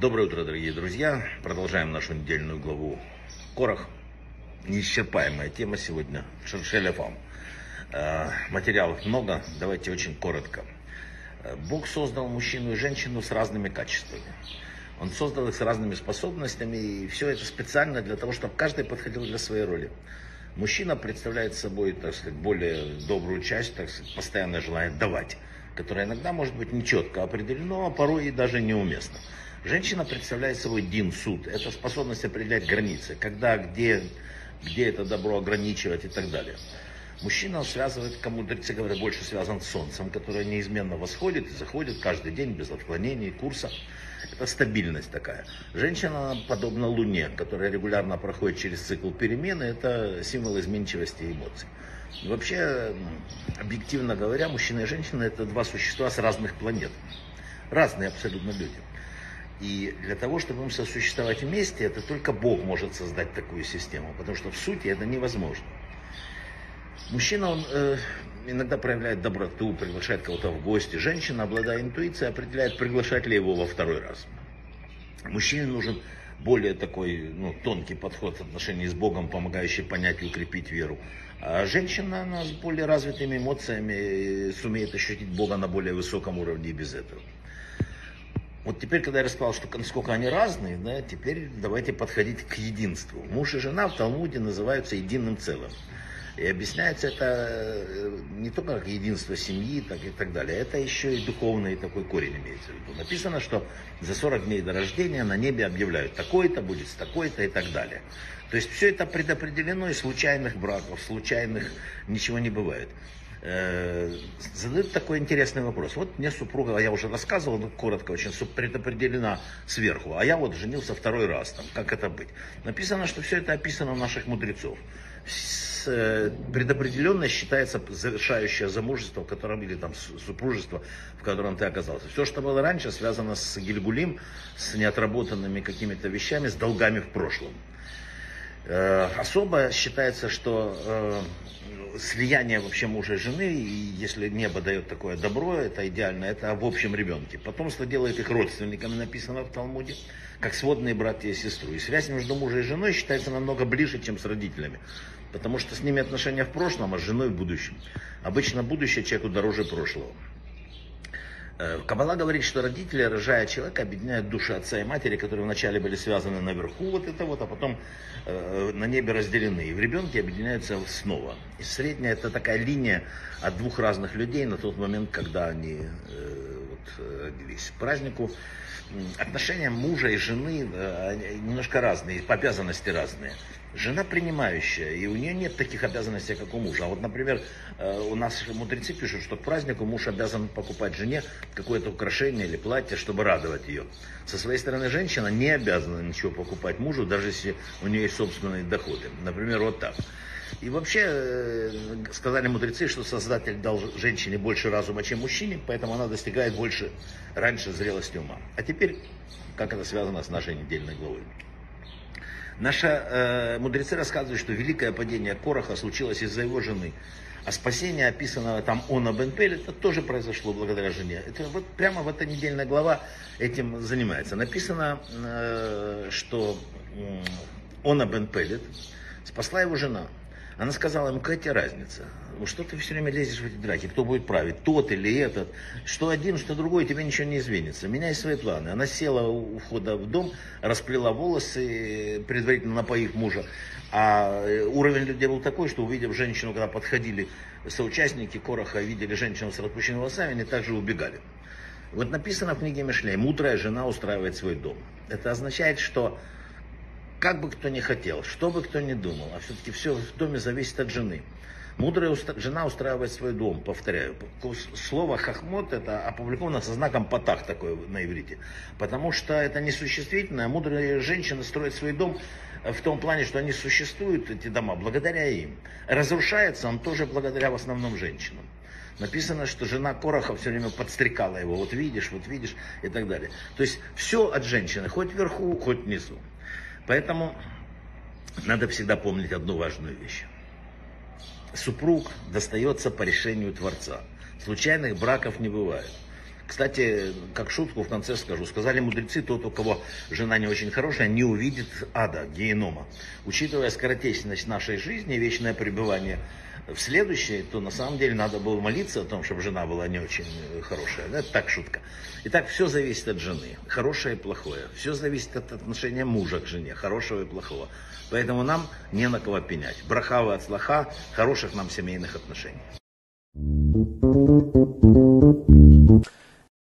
Доброе утро, дорогие друзья. Продолжаем нашу недельную главу Корах. Неисчерпаемая тема сегодня. Шершелефам. Э, материалов много, давайте очень коротко. Э, Бог создал мужчину и женщину с разными качествами. Он создал их с разными способностями, и все это специально для того, чтобы каждый подходил для своей роли. Мужчина представляет собой, так сказать, более добрую часть, так сказать, постоянно желает давать, которая иногда может быть нечетко определено, а порой и даже неуместно. Женщина представляет собой дин, суд. Это способность определять границы, когда, где, где это добро ограничивать и так далее. Мужчина связывает, кому мудрецы говорят, больше связан с солнцем, которое неизменно восходит и заходит каждый день без отклонений, курса. Это стабильность такая. Женщина подобна Луне, которая регулярно проходит через цикл перемены. Это символ изменчивости эмоций. Вообще, объективно говоря, мужчина и женщина это два существа с разных планет. Разные абсолютно люди. И для того, чтобы им сосуществовать вместе, это только Бог может создать такую систему, потому что в сути это невозможно. Мужчина, он э, иногда проявляет доброту, приглашает кого-то в гости. Женщина, обладая интуицией, определяет, приглашать ли его во второй раз. Мужчине нужен более такой ну, тонкий подход в отношении с Богом, помогающий понять и укрепить веру. А женщина, она с более развитыми эмоциями сумеет ощутить Бога на более высоком уровне и без этого. Вот теперь, когда я рассказал, что насколько они разные, да, теперь давайте подходить к единству. Муж и жена в Талмуде называются единым целым. И объясняется это э, не только как единство семьи, так и так далее. Это еще и духовный такой корень имеется в виду. Написано, что за 40 дней до рождения на небе объявляют такой-то будет такой-то и так далее. То есть все это предопределено, и случайных браков, случайных ничего не бывает. Э, задают такой интересный вопрос. Вот мне супруга, я уже рассказывал, ну, коротко очень, предопределена сверху, а я вот женился второй раз, там, как это быть? Написано, что все это описано у наших мудрецов Э, предопределенность считается завершающее замужество, в котором, или там супружество, в котором ты оказался. Все, что было раньше, связано с Гильгулим, с неотработанными какими-то вещами, с долгами в прошлом. Э, особо считается, что э, слияние вообще мужа и жены, и если небо дает такое добро, это идеально, это в общем ребенке. Потомство делает их родственниками, написано в Талмуде, как сводные братья и сестру. И связь между мужем и женой считается намного ближе, чем с родителями. Потому что с ними отношения в прошлом, а с женой в будущем. Обычно будущее человеку дороже прошлого. Э, Кабала говорит, что родители, рожая человека, объединяют души отца и матери, которые вначале были связаны наверху, вот это вот, а потом э, на небе разделены. И в ребенке объединяются снова. И средняя это такая линия от двух разных людей на тот момент, когда они э, вот, родились. Празднику отношения мужа и жены э, немножко разные, обязанности разные. Жена принимающая, и у нее нет таких обязанностей, как у мужа. А вот, например, э, у нас мудрецы пишут, что к празднику муж обязан покупать жене какое-то украшение или платье, чтобы радовать ее. Со своей стороны, женщина не обязана ничего покупать мужу, даже если у нее есть собственные доходы. Например, вот так. И вообще, э, сказали мудрецы, что Создатель дал женщине больше разума, чем мужчине, поэтому она достигает больше раньше зрелости ума. А теперь, как это связано с нашей недельной главой. Наши э, мудрецы рассказывают, что великое падение Короха случилось из-за его жены. А спасение, описанного там Она бен Пель, это тоже произошло благодаря жене. Это вот прямо в эта недельная глава этим занимается. Написано, э, что э, Она бен Пелет спасла его жена. Она сказала ему, какая тебе разница? Что ты все время лезешь в эти драки? Кто будет править? Тот или этот? Что один, что другой, тебе ничего не изменится. Меняй свои планы. Она села у входа в дом, расплела волосы, предварительно напоив мужа. А э, уровень людей был такой, что увидев женщину, когда подходили соучастники Короха, видели женщину с распущенными волосами, они также убегали. Вот написано в книге Мишлей, мудрая жена устраивает свой дом. Это означает, что как бы кто ни хотел, что бы кто ни думал, а все-таки все в доме зависит от жены. Мудрая уста- жена устраивает свой дом, повторяю. Слово хахмот это опубликовано со знаком потах такой на иврите. Потому что это не существительное. Мудрые женщины строят свой дом в том плане, что они существуют, эти дома, благодаря им. Разрушается он тоже благодаря в основном женщинам. Написано, что жена Короха все время подстрекала его, вот видишь, вот видишь и так далее. То есть все от женщины, хоть вверху, хоть внизу. Поэтому надо всегда помнить одну важную вещь. Супруг достается по решению Творца. Случайных браков не бывает. Кстати, как шутку в конце скажу. Сказали мудрецы, тот, у кого жена не очень хорошая, не увидит ада, генома. Учитывая скоротечность нашей жизни, вечное пребывание в следующей, то на самом деле надо было молиться о том, чтобы жена была не очень хорошая. Это так шутка. Итак, все зависит от жены, хорошее и плохое. Все зависит от отношения мужа к жене, хорошего и плохого. Поэтому нам не на кого пенять. Брахава от слаха, хороших нам семейных отношений.